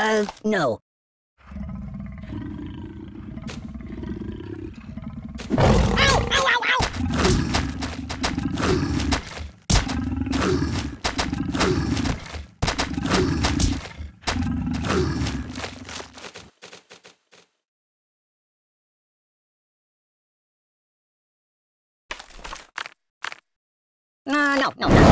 Uh, no. Uh, no, no, not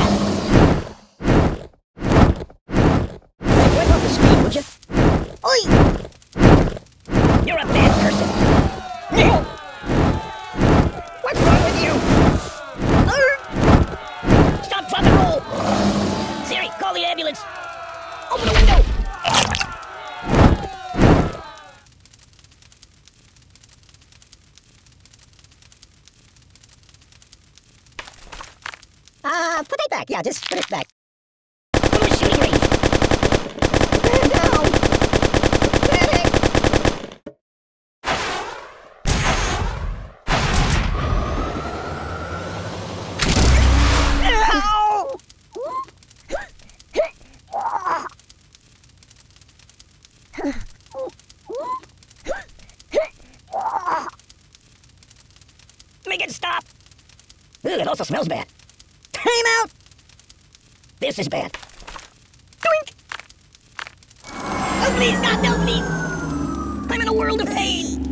back. Yeah, just put it back. The shooting range. Down! Make it stop! Ugh, it also smells bad. This is bad. Doink! Oh, please, God, no, please! I'm in a world of pain!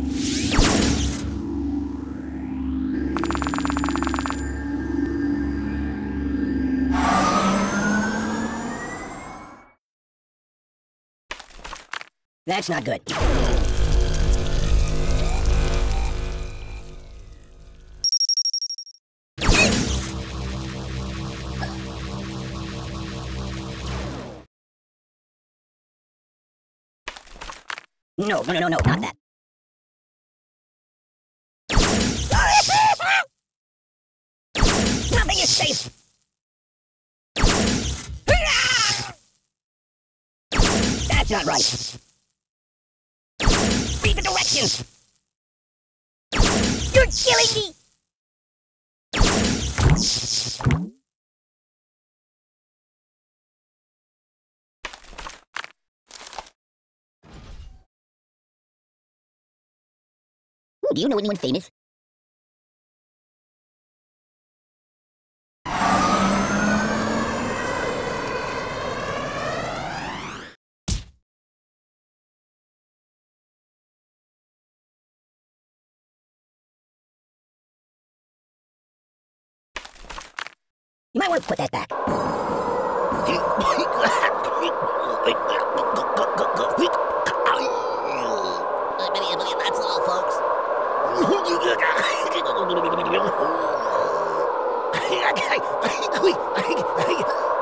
That's not good. No, no, no, no, no, not that. Nothing is safe. That's not right. Read the directions. You're killing me. Do you know anyone famous? You might want to put that back. That's all, folks. Ay, ay, ay, ay, ay.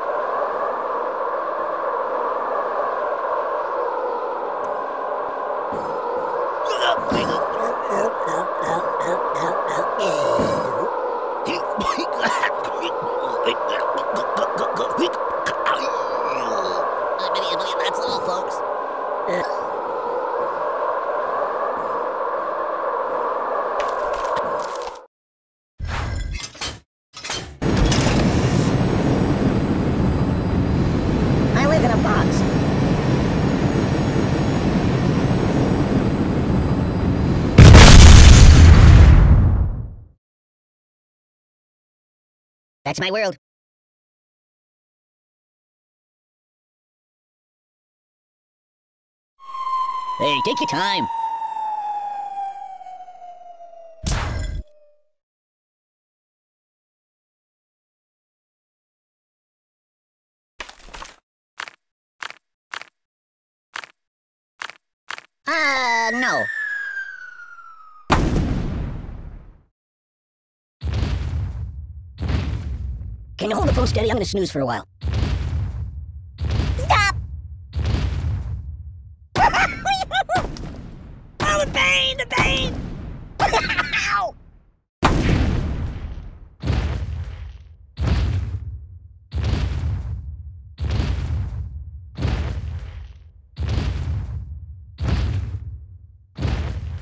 That's my world. Hey, take your time. Uh, no. Can you hold the phone steady? I'm gonna snooze for a while. Stop! oh, the pain! The pain! Ow!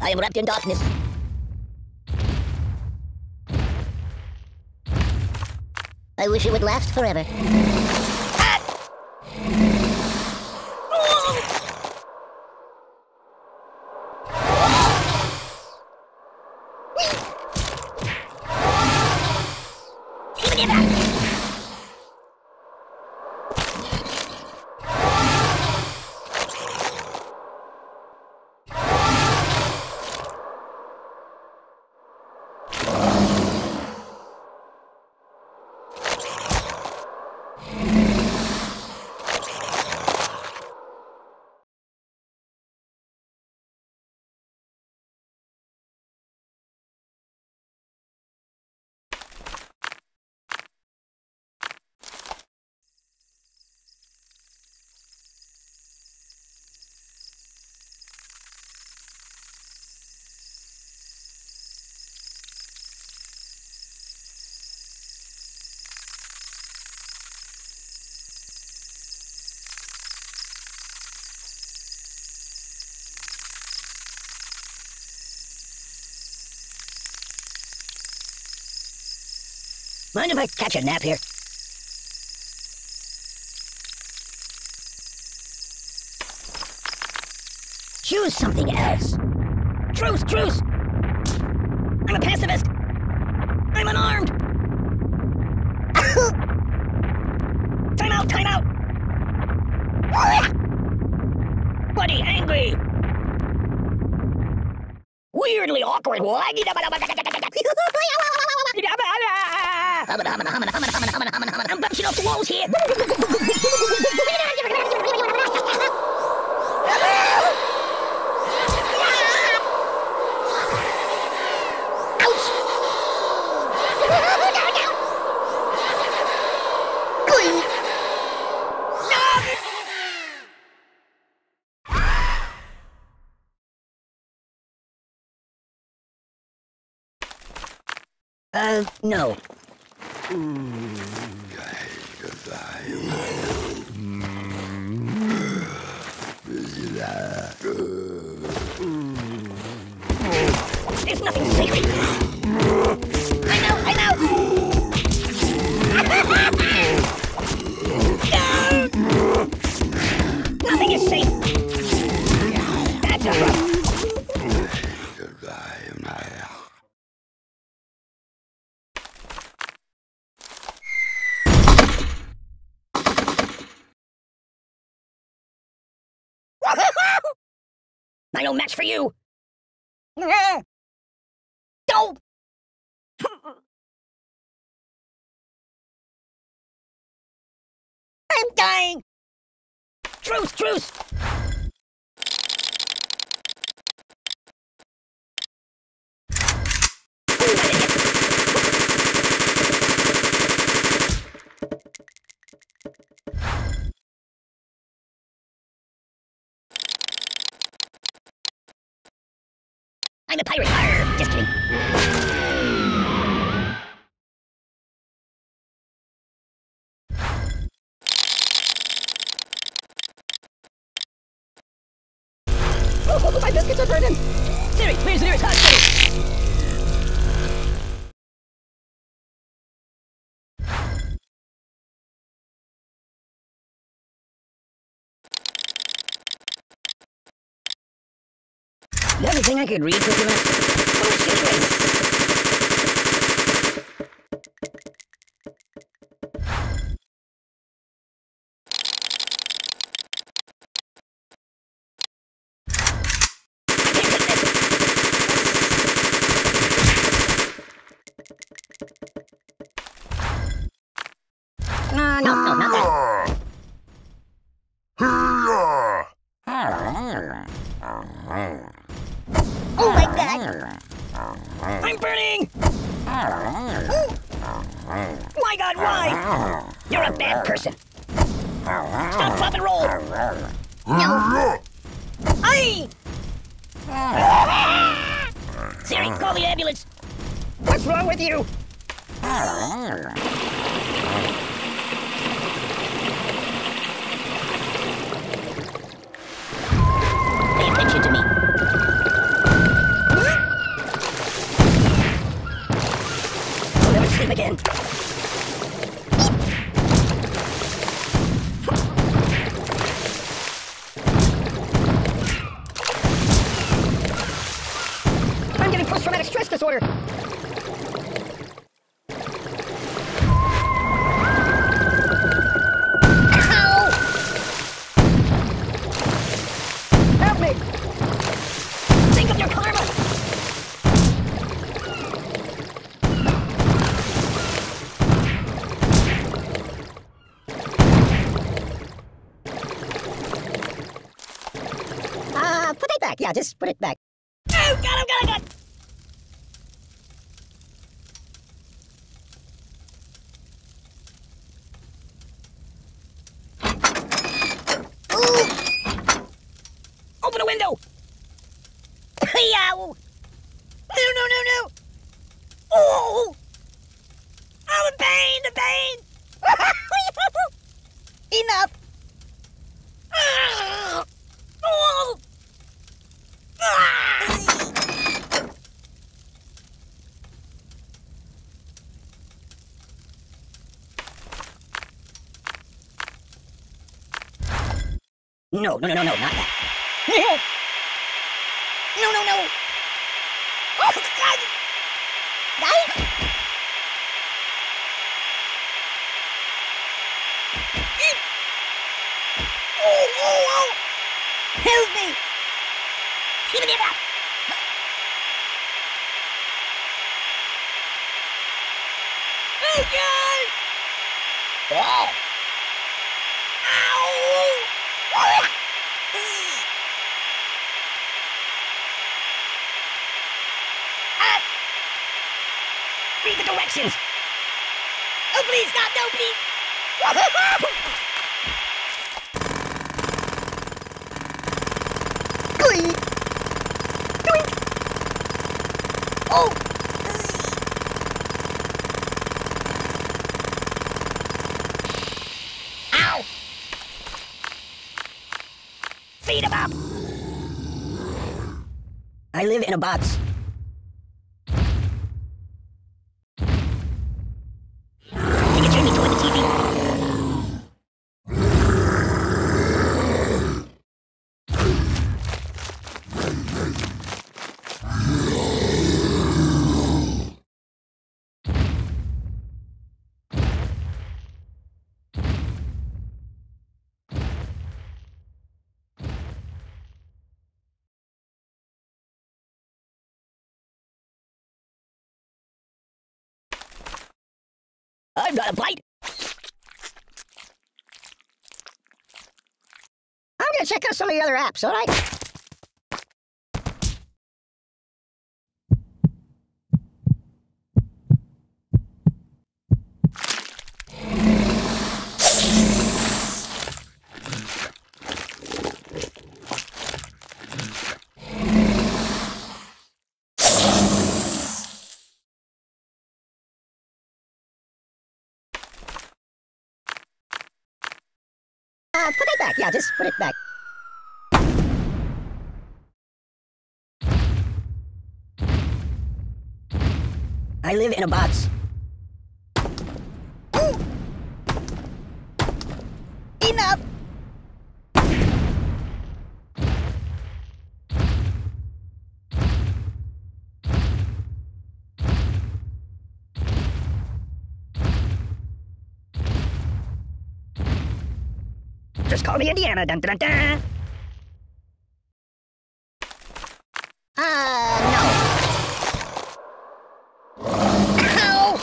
I am wrapped in darkness. I wish it would last forever. Mind if I catch a nap here? Choose something else. Truce, truce! I'm a pacifist! I'm unarmed! time out, time out! Buddy, angry! Weirdly awkward. I'm bouncing off the walls here. Uh, no. It's nothing sacred. I know, I know. nothing is safe. That's a rough. I no match for you. Mm-hmm. Go. I'm dying. Truce, truce. I'm a pirate. Arr, just kidding. Oh, my biscuits are burning. Siri, where's the nearest hospital? Anything I could read with you, My god, why? You're a bad person. Stop, drop, and roll! No! Aye! Siri, call the ambulance! What's wrong with you? Pay attention to me. Sleep again. Back. Yeah, just put it back. Oh, got him, oh, got him, oh, got him! Ooh! Open a window! Yow! No, no, no, no! Oh! Oh, the pain, the pain! Enough! Ah! Oh! Ah! No, no, no, no, no, not that. No, no, no. Oh, God. Die. Oh, oh, oh. Help me. Give me that. Oh, God. Oh. Ow. Ah. Read the directions. Oh, please, God, no, please. Glee. Doink. Oh. Ow. Feed him up. I live in a box. Can you turn me toward the TV? I've got a bite. I'm gonna check out some of the other apps, alright? Uh, put it back. Yeah, just put it back. I live in a box. Enough! Me Indiana. Dun dun dun. dun. Uh, no. Ow!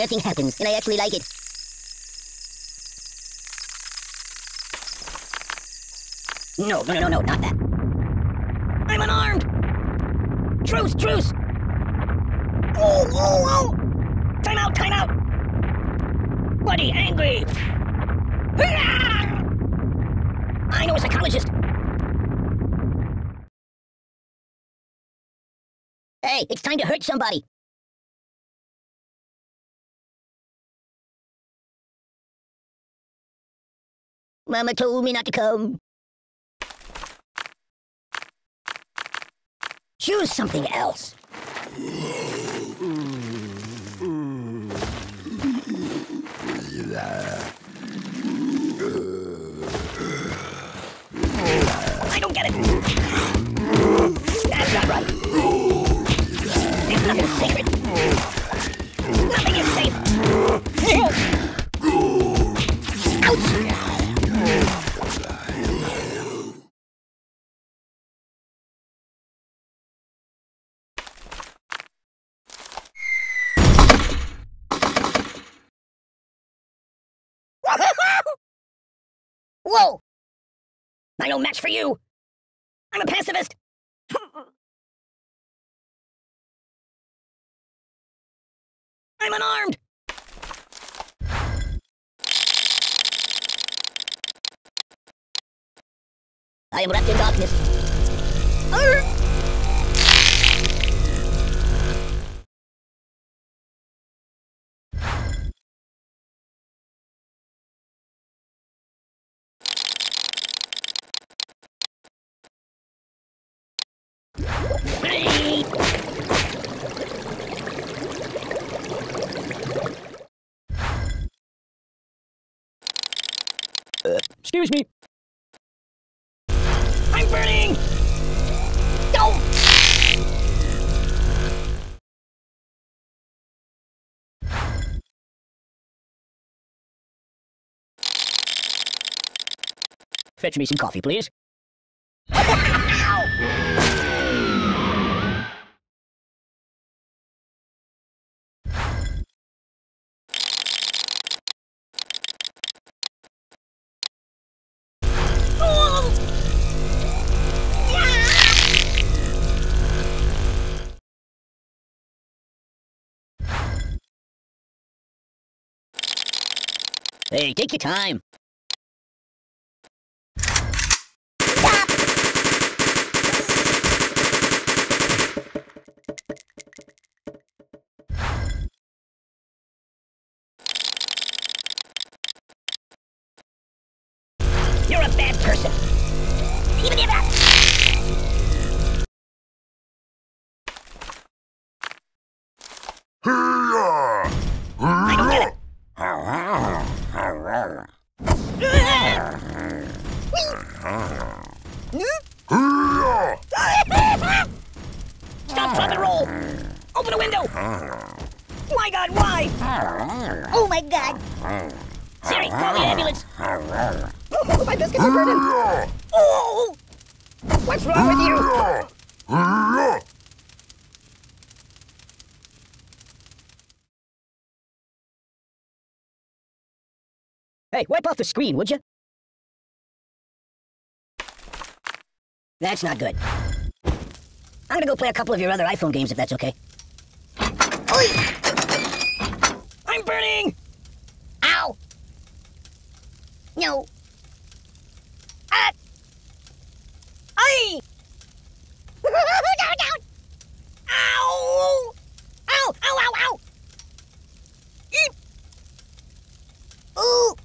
Nothing happens, and I actually like it. No, no, no, no, no, not that. I'm unarmed! Truce, truce! Oh, oh, oh! Time out, time out! Buddy, angry! I know a psychologist! Hey, it's time to hurt somebody! Mama told me not to come. Choose something else. I don't get it. That's not right. There's nothing sacred. Nothing is safe. Whoa! I no match for you. I'm a pacifist. I'm unarmed. I am wrapped in darkness. Arr! Excuse me. I'm burning! Fetch me some coffee, please. Hey, take your time. You're a bad person. Even. I My God, why? Oh my god. Siri, call the ambulance. Oh, my biscuits are burning. Oh! What's wrong with you? Hey, wipe off the screen, would you? That's not good. I'm gonna go play a couple of your other iPhone games if that's okay. Oi! I'm burning! Ow. No. Ah! Ay! down, down. Ow! Ow! Ow! Ow! Ow! Eep! Ooh.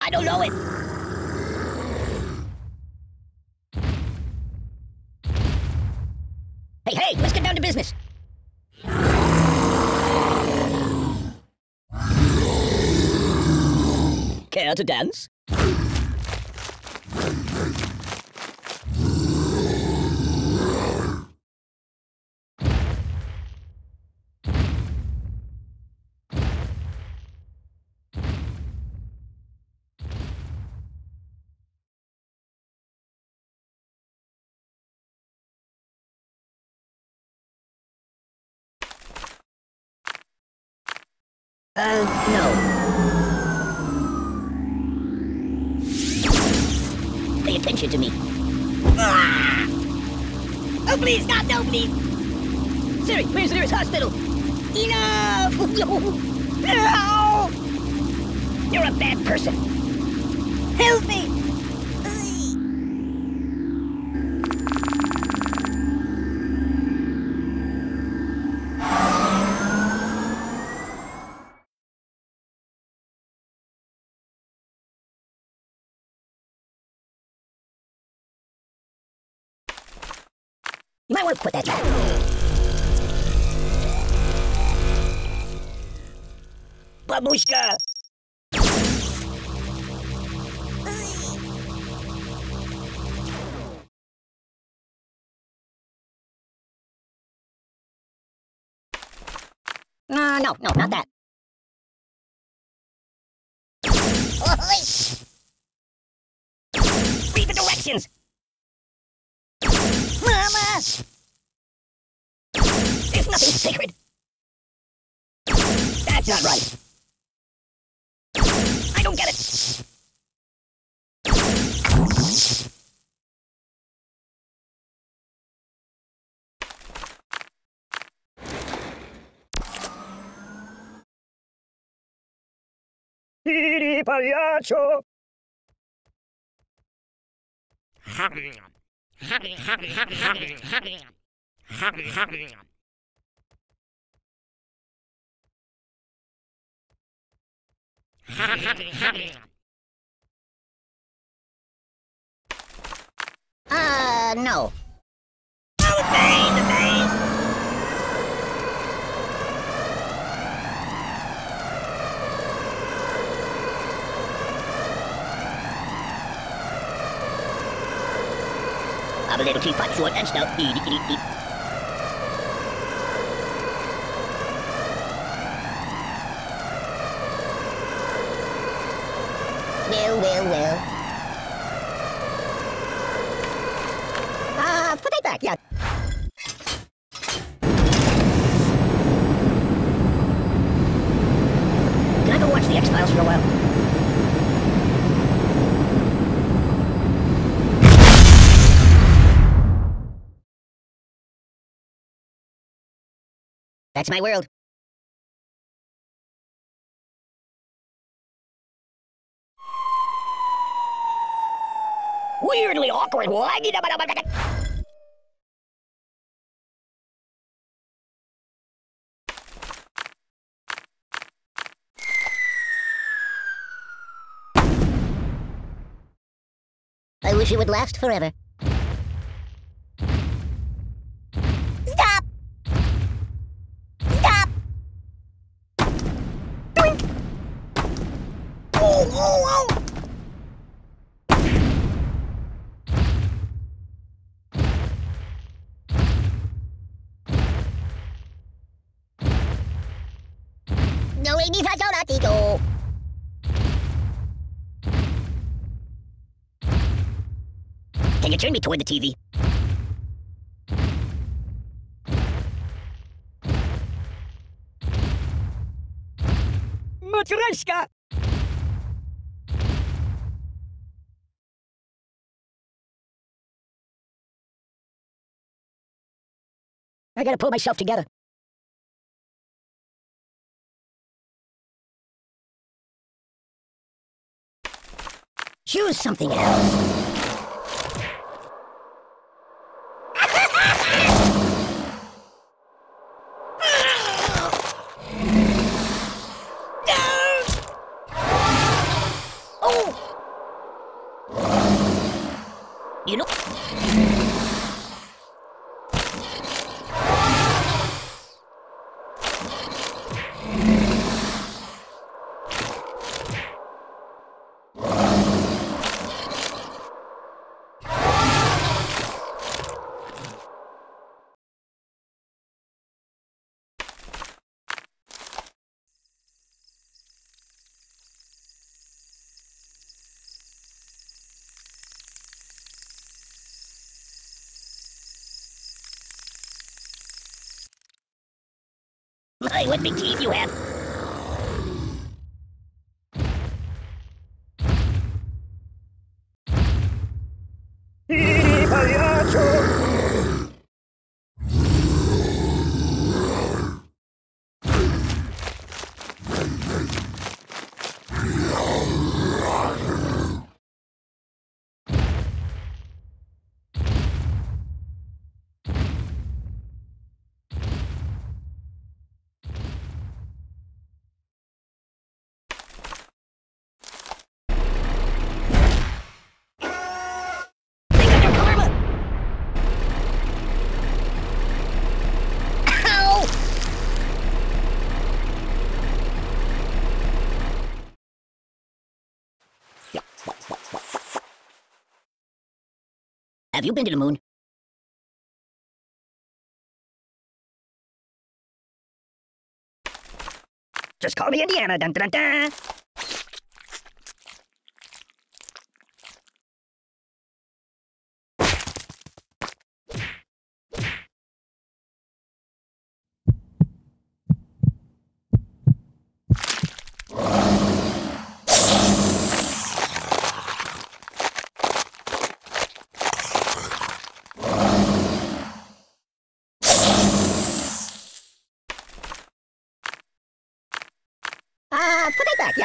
I don't know it. Hey, hey, let's get down to business. Care to dance? Uh, no. Pay attention to me. Ah! Oh, please, stop, no, please. Siri, where's the nearest hospital? Enough! No! You're a bad person. Help me! Might want to put that back. Babushka! No, no, no, not that. Read the directions! Mama! There's nothing sacred. That's not right. I don't get it. Piri pagliaccio! Uh, no. Oh, the pain, the pain. I'm a little teapot, short and stout. Eat, eat, eat. Well, well, well. Uh, put it back, yeah. Can I go watch the X-Files for a while? That's my world. Weirdly awkward. Why? I wish it would last forever. Stop! Stop! Oh, oh, oh! No way, mi fa sol la ti do. Can you turn me toward the TV? Matryoshka! I gotta pull myself together. Choose something else. Oh! You know... What big teeth you have. Piri pagliaccio! Think of your karma! Ow! Have you been to the moon? Just call me Indiana. Dun, dun, dun, dun.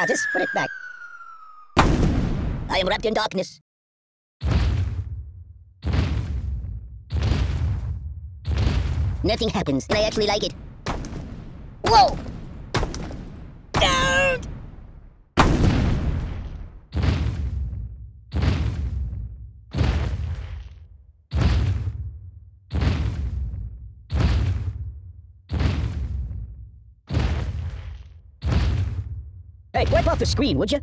Yeah, just put it back. I am wrapped in darkness. Nothing happens, and I actually like it. Whoa! Don't! Hey, wipe off the screen, would you?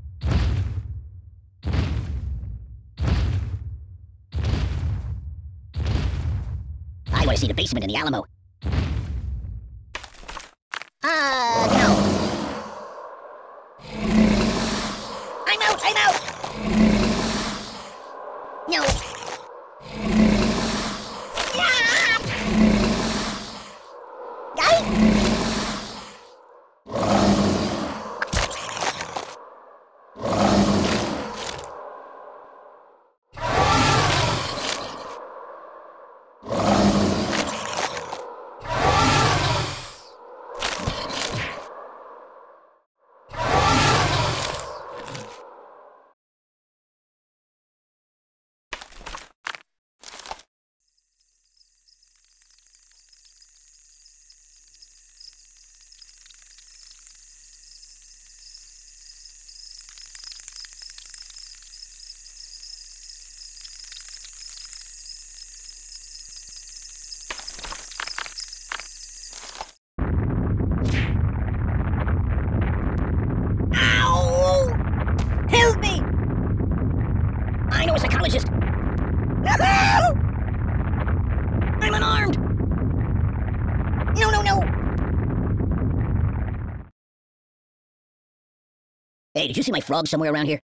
I want to see the basement in the Alamo. Ah, no. I'm out, I'm out! No. Stop! Guy? Ow! Help me! I know a psychologist. No! I'm unarmed! No, no, no! Hey, did you see my frog somewhere around here?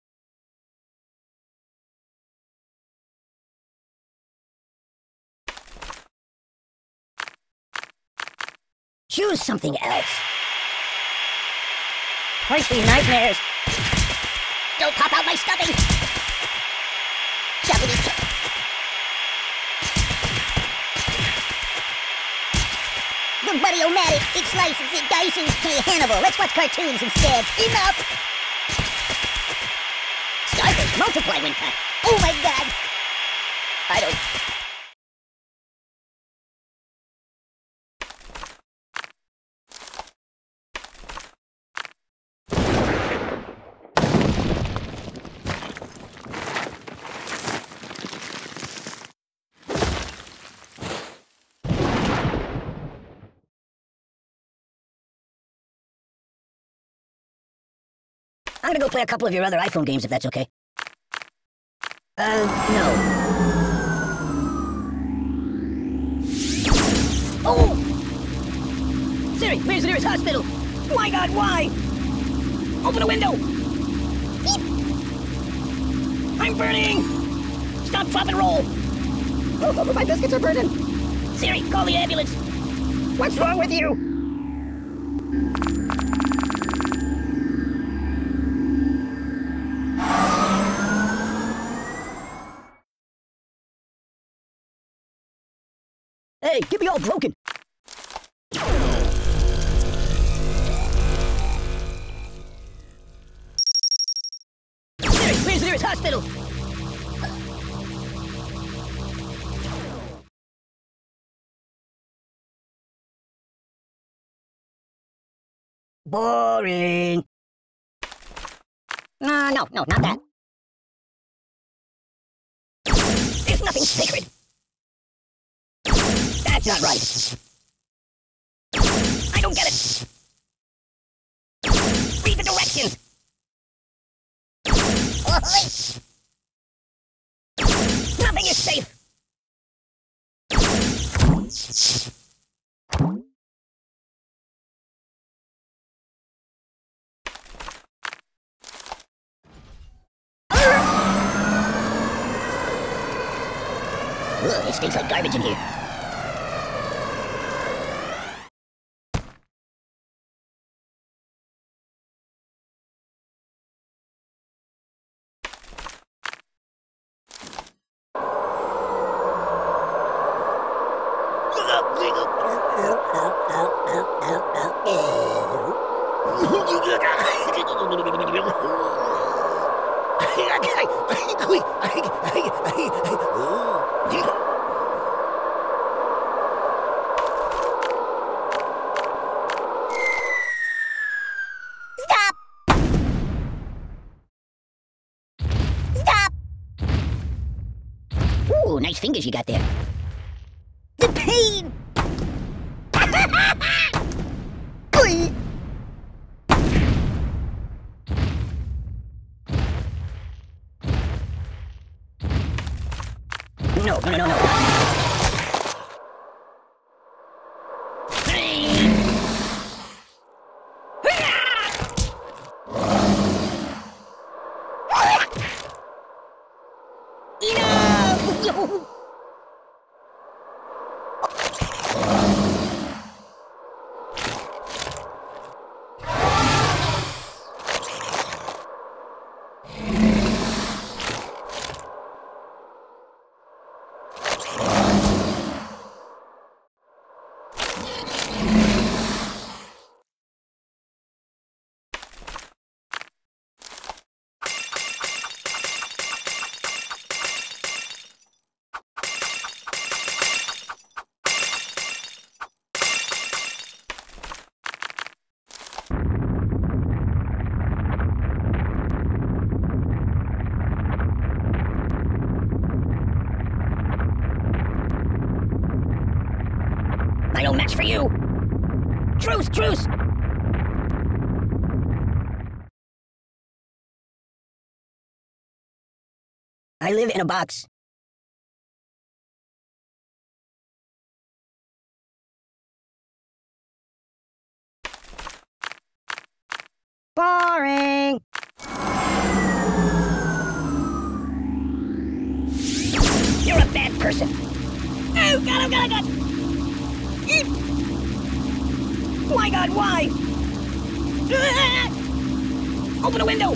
Choose something else. Feisty nightmares. Don't pop out my stuffing! Chuck. The Buddy-O-Matic, it slices, it dices. Hey, Hannibal, let's watch cartoons instead. Enough! Multiply when cut. Oh my god! I don't... I'm gonna go play a couple of your other iPhone games if that's okay. Uh, no. Oh! Siri, where's the nearest hospital? My god, why? Open a window! Beep! I'm burning! Stop, drop, and roll! Oh, my biscuits are burning. Siri, call the ambulance! What's wrong with you? Hey, get me all broken! Where's the nearest hospital? Boring. No, no, no, not that. There's nothing sacred. That's not right. I don't get it. Read the directions. Nothing is safe. Ugh, it stinks like garbage in here. Ooh, nice fingers you got there. The pain! Oi. No, no, no, no. Enough! I no match for you. Truce, truce. I live in a box. Boring. You're a bad person. Oh, God, oh, God, oh, God. Eep. My God, why? Open a window.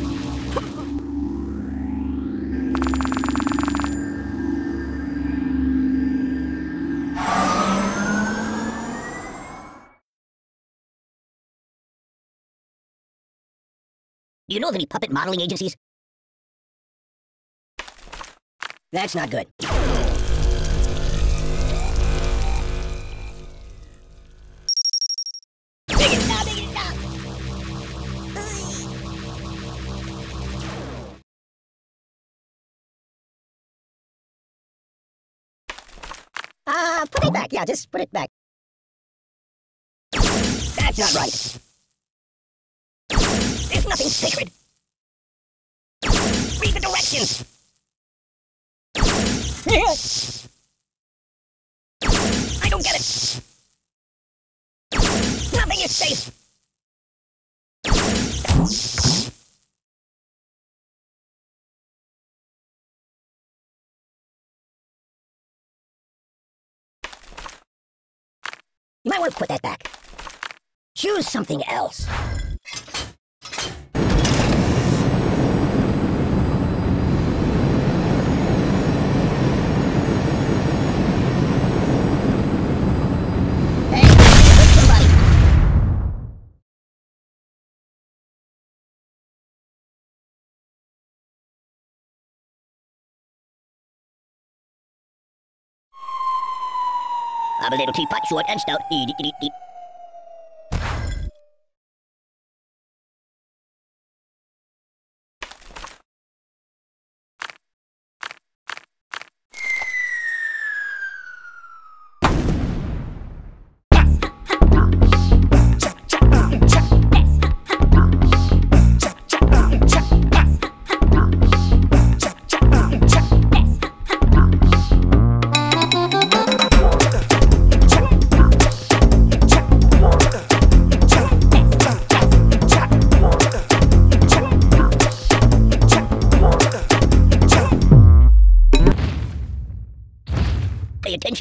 Do you know of any puppet modeling agencies? That's not good. Back. Yeah, just put it back. That's not right. There's nothing sacred. Read the directions. I don't get it. Nothing is safe. You might want to put that back. Choose something else. A little teapot, short and stout. Eat, eat, eat, eat.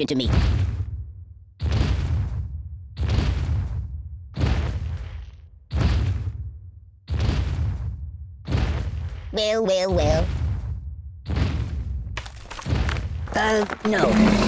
Attention to me. Well, well, well. Uh, no.